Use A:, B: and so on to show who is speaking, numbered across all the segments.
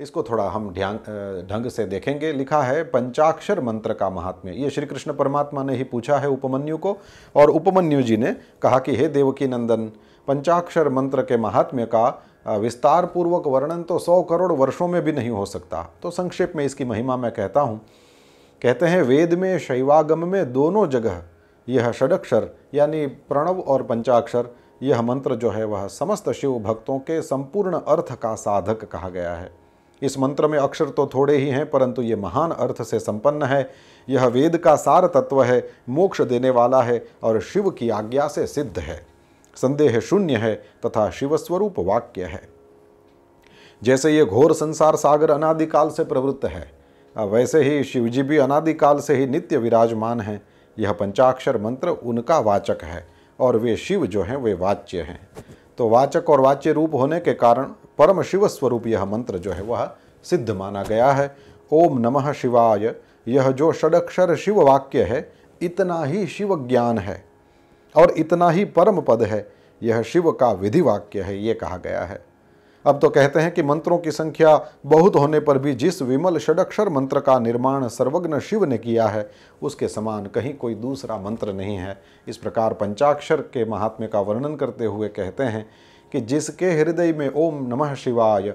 A: इसको थोड़ा हम ध्यान ढंग से देखेंगे। लिखा है, पंचाक्षर मंत्र का महात्म्य। ये श्री कृष्ण परमात्मा ने ही पूछा है उपमन्यु को, और उपमन्यु जी ने कहा कि, हे देवकी नंदन, पंचाक्षर मंत्र के महात्म्य का विस्तार पूर्वक वर्णन तो सौ करोड़ वर्षों में भी नहीं हो सकता। तो संक्षेप में इसकी महिमा मैं कहता हूँ। कहते हैं, वेद में, शैवागम में दोनों जगह यह षडक्षर, यानी प्रणव और पंचाक्षर, यह मंत्र जो है वह समस्त शिव भक्तों के संपूर्ण अर्थ का साधक कहा गया है। इस मंत्र में अक्षर तो थोड़े ही हैं, परंतु ये महान अर्थ से संपन्न है। यह वेद का सार तत्व है, मोक्ष देने वाला है और शिव की आज्ञा से सिद्ध है। संदेह शून्य है तथा शिवस्वरूप वाक्य है। जैसे ये घोर संसार सागर अनादिकाल से प्रवृत्त है वैसे ही शिवजी भी अनादिकाल से ही नित्य विराजमान हैं। यह पंचाक्षर मंत्र उनका वाचक है और वे शिव जो हैं, वे वाच्य हैं। तो वाचक और वाच्य रूप होने के कारण परम शिव स्वरूप यह मंत्र जो है वह सिद्ध माना गया है। ओम नमः शिवाय। यह जो षडक्षर शिव वाक्य है, इतना ही शिव ज्ञान है और इतना ही परम पद है। यह शिव का विधि वाक्य है, ये कहा गया है। अब तो कहते हैं कि मंत्रों की संख्या बहुत होने पर भी जिस विमल षडक्षर मंत्र का निर्माण सर्वज्ञ शिव ने किया है, उसके समान कहीं कोई दूसरा मंत्र नहीं है। इस प्रकार पंचाक्षर के महात्म्य का वर्णन करते हुए कहते हैं कि जिसके हृदय में ओम नमः शिवाय,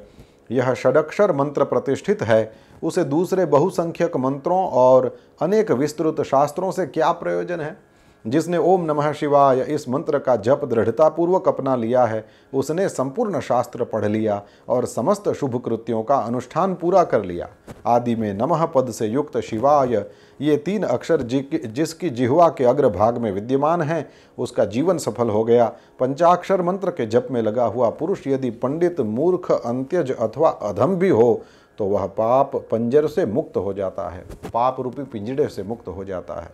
A: यह षडक्षर मंत्र प्रतिष्ठित है, उसे दूसरे बहुसंख्यक मंत्रों और अनेक विस्तृत शास्त्रों से क्या प्रयोजन है? जिसने ओम नमः शिवाय इस मंत्र का जप दृढ़तापूर्वक अपना लिया है, उसने संपूर्ण शास्त्र पढ़ लिया और समस्त शुभ कृत्यों का अनुष्ठान पूरा कर लिया। आदि में नमः पद से युक्त शिवाय, ये तीन अक्षर जि, जिसकी जिहवा के अग्रभाग में विद्यमान हैं, उसका जीवन सफल हो गया। पंचाक्षर मंत्र के जप में लगा हुआ पुरुष यदि पंडित, मूर्ख, अंत्यज अथवा अधम भी हो तो वह पाप, पंजर से मुक्त हो जाता है। पाप रूपी पिंजड़े से मुक्त हो जाता है।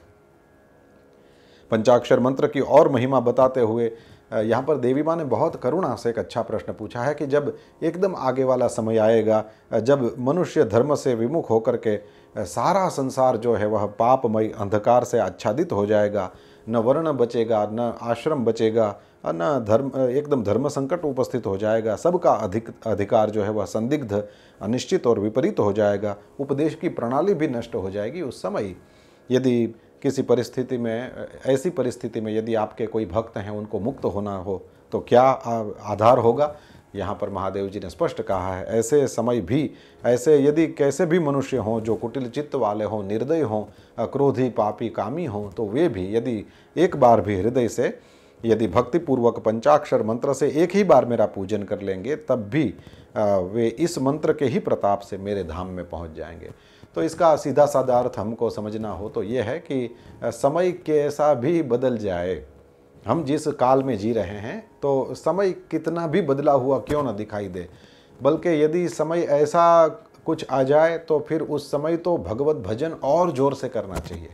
A: पंचाक्षर मंत्र की और महिमा बताते हुए यहाँ पर देवी माँ ने बहुत करुणा से एक अच्छा प्रश्न पूछा है कि जब एकदम आगे वाला समय आएगा जब मनुष्य धर्म से विमुख होकर के सारा संसार जो है वह पापमय अंधकार से आच्छादित हो जाएगा, न वर्ण बचेगा, न आश्रम बचेगा न धर्म एकदम धर्म संकट उपस्थित हो जाएगा, सबका अधिक, अधिकार जो है वह संदिग्ध, अनिश्चित और विपरीत हो जाएगा, उपदेश की प्रणाली भी नष्ट हो जाएगी उस समय। यदि किसी परिस्थिति में, ऐसी परिस्थिति में यदि आपके कोई भक्त हैं, उनको मुक्त होना हो तो क्या आधार होगा? यहाँ पर महादेव जी ने स्पष्ट कहा है, ऐसे समय भी, ऐसे यदि कैसे भी मनुष्य हों, जो कुटिल चित्त वाले हों, निर्दय हों क्रोधी, पापी, कामी हों तो वे भी यदि एक बार भी हृदय से, यदि भक्तिपूर्वक पंचाक्षर मंत्र से एक ही बार मेरा पूजन कर लेंगे, तब भी वे इस मंत्र के ही प्रताप से मेरे धाम में पहुँच जाएँगे। तो इसका सीधा साधा अर्थ हमको समझना हो तो ये है कि समय कैसा भी बदल जाए, हम जिस काल में जी रहे हैं तो समय कितना भी बदला हुआ क्यों ना दिखाई दे। बल्कि यदि समय ऐसा कुछ आ जाए तो फिर उस समय तो भगवत भजन और ज़ोर से करना चाहिए।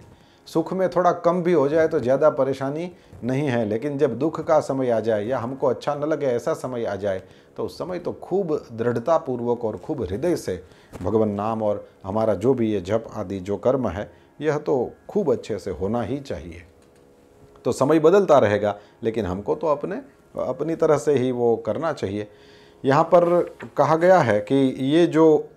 A: सुख में थोड़ा कम भी हो जाए तो ज़्यादा परेशानी नहीं है। लेकिन जब दुख का समय आ जाए या हमको अच्छा न लगे, ऐसा समय आ जाए तो उस समय तो खूब दृढ़तापूर्वक और खूब हृदय से भगवान नाम और हमारा जो भी ये जप आदि जो कर्म है, यह तो खूब अच्छे से होना ही चाहिए। तो समय बदलता रहेगा, लेकिन हमको तो अपने, अपनी तरह से ही वो करना चाहिए। यहाँ पर कहा गया है कि ये जो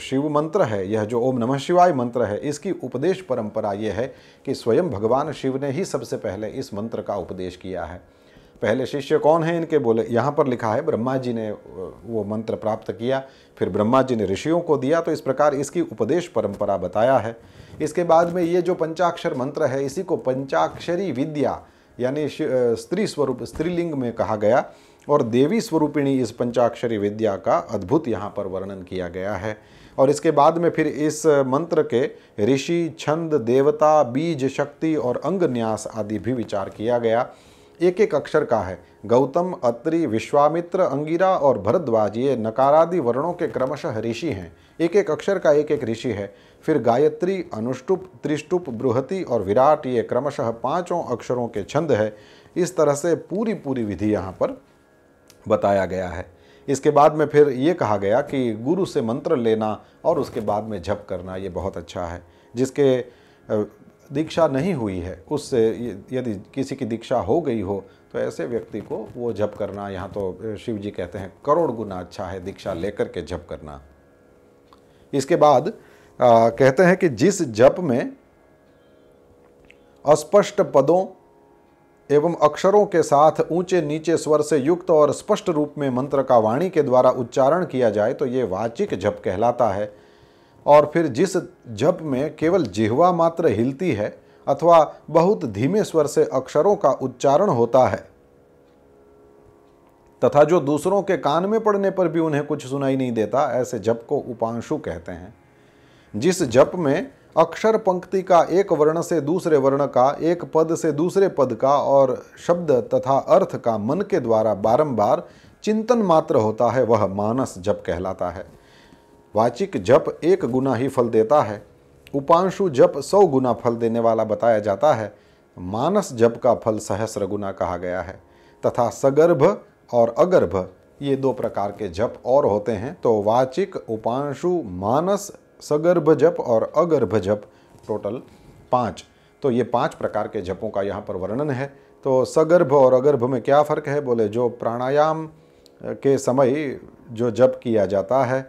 A: शिव मंत्र है, यह जो ओम नमः शिवाय मंत्र है, इसकी उपदेश परंपरा यह है कि स्वयं भगवान शिव ने ही सबसे पहले इस मंत्र का उपदेश किया है। पहले शिष्य कौन है इनके बोले, यहाँ पर लिखा है ब्रह्मा जी ने वो मंत्र प्राप्त किया, फिर ब्रह्मा जी ने ऋषियों को दिया तो इस प्रकार इसकी उपदेश परंपरा बताया है। इसके बाद में ये जो पंचाक्षर मंत्र है, इसी को पंचाक्षरी विद्या, यानी स्त्री स्वरूप, स्त्रीलिंग में कहा गया और देवी स्वरूपिणी इस पंचाक्षरी विद्या का अद्भुत यहाँ पर वर्णन किया गया है। और इसके बाद में फिर इस मंत्र के ऋषि, छंद, देवता, बीज, शक्ति और अंग न्यास आदि भी विचार किया गया। एक एक अक्षर का है। गौतम, अत्रि, विश्वामित्र, अंगिरा और भरद्वाज, ये नकारादि वर्णों के क्रमशः ऋषि हैं। एक एक अक्षर का एक एक ऋषि है। फिर गायत्री, अनुष्टुप, त्रिष्टुप, बृहति और विराट, ये क्रमशः पाँचों अक्षरों के छंद है। इस तरह से पूरी पूरी विधि यहाँ पर बताया गया है। इसके बाद में फिर ये कहा गया कि गुरु से मंत्र लेना और उसके बाद में जप करना ये बहुत अच्छा है। जिसके दीक्षा नहीं हुई है उससे यदि किसी की दीक्षा हो गई हो तो ऐसे व्यक्ति को वो जप करना यहाँ तो शिव जी कहते हैं करोड़ गुना अच्छा है दीक्षा लेकर के जप करना। इसके बाद आ, कहते हैं कि जिस जप में अस्पष्ट पदों एवं अक्षरों के साथ ऊँचे नीचे स्वर से युक्त और स्पष्ट रूप में मंत्र का वाणी के द्वारा उच्चारण किया जाए तो ये वाचिक जप कहलाता है। और फिर जिस जप में केवल जिहवा मात्र हिलती है अथवा बहुत धीमे स्वर से अक्षरों का उच्चारण होता है, तथा जो दूसरों के कान में पड़ने पर भी उन्हें कुछ सुनाई नहीं देता, ऐसे जप को उपांशु कहते हैं। जिस जप में अक्षर पंक्ति का एक वर्ण से दूसरे वर्ण का, एक पद से दूसरे पद का और शब्द तथा अर्थ का मन के द्वारा बारंबार चिंतन मात्र होता है, वह मानस जप कहलाता है। वाचिक जप एक गुना ही फल देता है। उपांशु जप सौ गुना फल देने वाला बताया जाता है। मानस जप का फल सहस्र गुना कहा गया है। तथा सगर्भ और अगर्भ, ये दो प्रकार के जप और होते हैं तो वाचिक, उपांशु, मानस सगर्भ जप और अगर्भ जप टोटल पाँच। तो ये पाँच प्रकार के जपों का यहाँ पर वर्णन है। तो सगर्भ और अगर्भ में क्या फ़र्क है? बोले, जो प्राणायाम के समय जो जप किया जाता है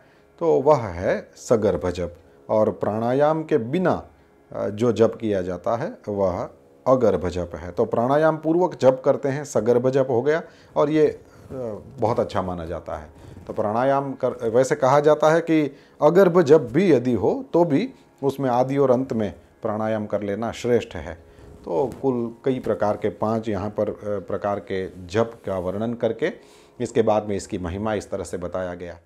A: तो वह है सगर्भ जप और प्राणायाम के बिना जो जप किया जाता है, वह अगर्भ जप है। तो प्राणायाम पूर्वक जप करते हैं सगर्भ जप हो गया, और ये बहुत अच्छा माना जाता है। तो प्राणायाम कर, वैसे कहा जाता है कि अगर्भ जब भी यदि हो तो भी उसमें आदि और अंत में प्राणायाम कर लेना श्रेष्ठ है। तो कुल कई प्रकार के पाँच यहाँ पर प्रकार के जप का वर्णन करके, इसके बाद में इसकी महिमा इस तरह से बताया गया।